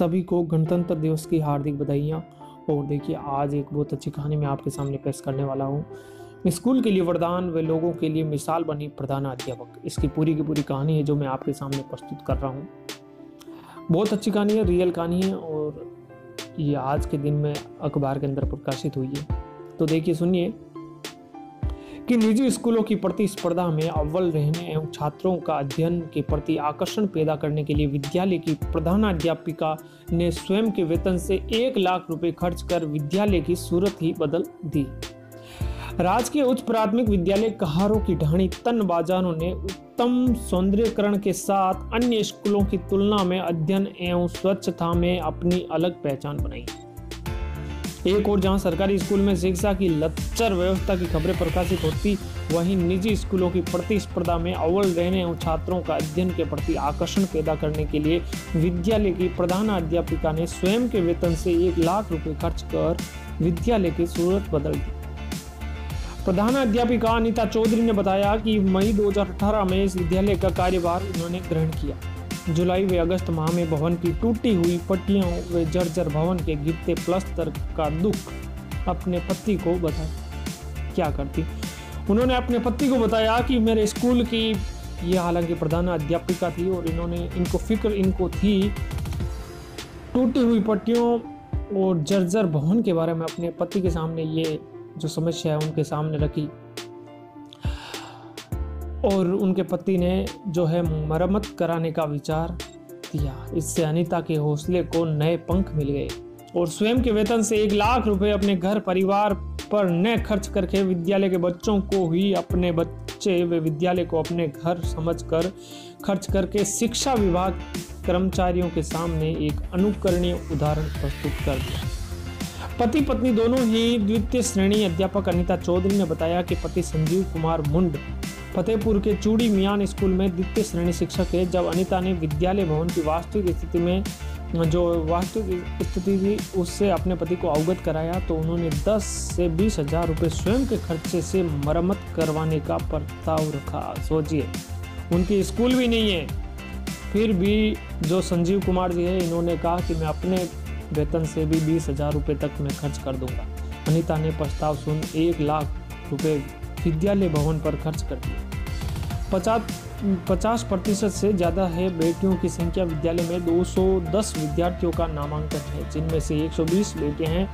सभी को गणतंत्र दिवस की हार्दिक बधाइयाँ। और देखिए, आज एक बहुत अच्छी कहानी मैं आपके सामने पेश करने वाला हूँ। स्कूल के लिए वरदान व लोगों के लिए मिसाल बनी प्रधान अध्यापक। इसकी पूरी की पूरी कहानी है जो मैं आपके सामने प्रस्तुत कर रहा हूँ। बहुत अच्छी कहानी है, रियल कहानी है और ये आज के दिन में अखबार के अंदर प्रकाशित हुई है। तो देखिए, सुनिए। कि निजी स्कूलों की प्रतिस्पर्धा में अव्वल रहने एवं छात्रों का अध्ययन के प्रति आकर्षण पैदा करने के लिए विद्यालय की प्रधानाध्यापिका ने स्वयं के वेतन से एक लाख रुपए खर्च कर विद्यालय की सूरत ही बदल दी। राजकीय उच्च प्राथमिक विद्यालय कहारों की ढाणी तन बाजारों ने उत्तम सौंदर्यकरण के साथ अन्य स्कूलों की तुलना में अध्ययन एवं स्वच्छता में अपनी अलग पहचान बनाई। एक और जहाँ सरकारी स्कूल में शिक्षा की लच्चर व्यवस्था की खबरें प्रकाशित होती, वहीं निजी स्कूलों की प्रतिस्पर्धा में अव्वल रहने और छात्रों का अध्ययन के प्रति आकर्षण पैदा करने के लिए विद्यालय की प्रधान अध्यापिका ने स्वयं के वेतन से एक लाख रुपए खर्च कर विद्यालय की सूरत बदल दी। प्रधान अध्यापिका अनिता चौधरी ने बताया कि मई 2018 में इस विद्यालय का कार्यभार उन्होंने ग्रहण किया। जुलाई व अगस्त माह में भवन की टूटी हुई पट्टियों व जर्जर भवन के गिरते प्लस्तर का दुख अपने पति को बताया क्या करती? उन्होंने अपने पति को बताया कि मेरे स्कूल की ये हालाँकि प्रधान अध्यापिका थी और इन्होंने इनको फ़िक्र इनको थी। टूटी हुई पट्टियों और जर्जर भवन के बारे में अपने पति के सामने ये जो समस्या है उनके सामने रखी। और उनके पति ने जो है मरम्मत कराने का विचार दिया इससे अनीता के हौसले को नए पंख मिल गए और स्वयं के वेतन से एक लाख रुपए अपने घर परिवार पर न खर्च करके विद्यालय के बच्चों को ही अपने बच्चे व विद्यालय को अपने घर समझकर खर्च करके शिक्षा विभाग कर्मचारियों के सामने एक अनुकरणीय उदाहरण प्रस्तुत कर दिया। पति पत्नी दोनों ही द्वितीय श्रेणी अध्यापक अनिता चौधरी ने बताया कि पति संजीव कुमार मुंड फतेहपुर के चूड़ी मियान स्कूल में द्वितीय श्रेणी शिक्षक है जब अनिता ने विद्यालय भवन की वास्तविक स्थिति में, जो वास्तविक स्थिति थी, उससे अपने पति को अवगत कराया तो उन्होंने 10 से बीस हज़ार रुपये स्वयं के खर्चे से मरम्मत करवाने का प्रस्ताव रखा। सोचिए, उनकी स्कूल भी नहीं है। फिर भी जो संजीव कुमार जी है, इन्होंने कहा कि मैं अपने वेतन से भी बीस हज़ार रुपये तक मैं खर्च कर दूँगा। अनिता ने प्रस्ताव सुन एक लाख रुपये विद्यालय भवन पर खर्च कर दिया। पचास पचास प्रतिशत से ज़्यादा है बेटियों की संख्या। विद्यालय में 210 विद्यार्थियों का नामांकन है, जिनमें से 120 बेटे हैं।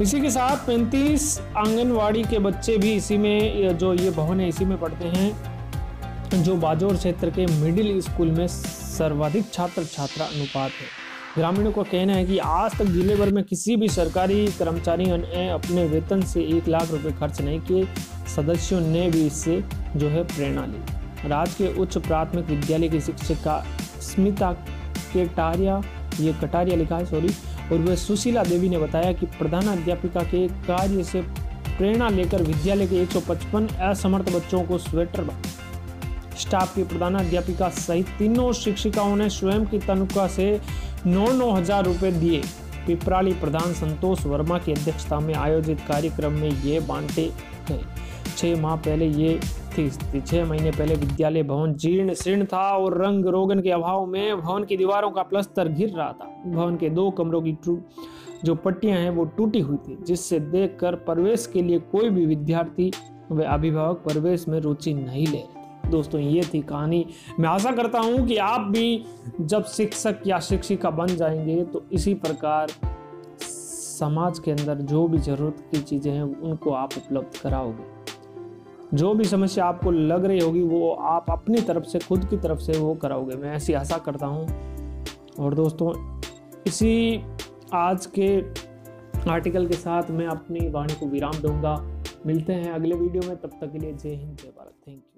इसी के साथ 35 आंगनवाड़ी के बच्चे भी इसी में, जो ये भवन है, इसी में पढ़ते हैं, जो बाजौर क्षेत्र के मिडिल स्कूल में सर्वाधिक छात्र छात्रा अनुपात है। ग्रामीणों का कहना है कि आज तक ज़िले भर में किसी भी सरकारी कर्मचारी ने अपने वेतन से एक लाख रुपए खर्च नहीं किए। सदस्यों ने भी इससे जो है प्रेरणा ली। राज्य के उच्च प्राथमिक विद्यालय की शिक्षिका स्मिता केटारिया, ये कटारिया लिखा है सॉरी और वह सुशीला देवी ने बताया कि प्रधान अध्यापिका के कार्य से प्रेरणा लेकर विद्यालय के 155 असमर्थ बच्चों को स्वेटर स्टाफ की प्रधान अध्यापिका सहित तीनों शिक्षिकाओं ने स्वयं की तनख्वाह से नौ नौ हज़ार रुपये दिए। पिपराली प्रधान संतोष वर्मा की अध्यक्षता में आयोजित कार्यक्रम में ये बांटे गए। छह माह पहले ये थी छह महीने पहले विद्यालय भवन जीर्ण शीर्ण था और रंग रोगन के अभाव में भवन की दीवारों का प्लस्तर गिर रहा था। भवन के दो कमरों की जो पट्टियाँ हैं वो टूटी हुई थी, जिससे देखकर प्रवेश के लिए कोई भी विद्यार्थी व अभिभावक प्रवेश में रुचि नहीं ले रहे। दोस्तों, ये थी कहानी। मैं आशा करता हूँ कि आप भी जब शिक्षक या शिक्षिका बन जाएँगे तो इसी प्रकार समाज के अंदर जो भी ज़रूरत की चीज़ें हैं, उनको आप उपलब्ध कराओगे। जो भी समस्या आपको लग रही होगी, वो आप अपनी तरफ़ से, खुद की तरफ़ से वो कराओगे। मैं ऐसी आशा करता हूँ। और दोस्तों, इसी आज के आर्टिकल के साथ मैं अपनी वाणी को विराम दूँगा। मिलते हैं अगले वीडियो में। तब तक के लिए जय हिंद, जय भारत। Thank you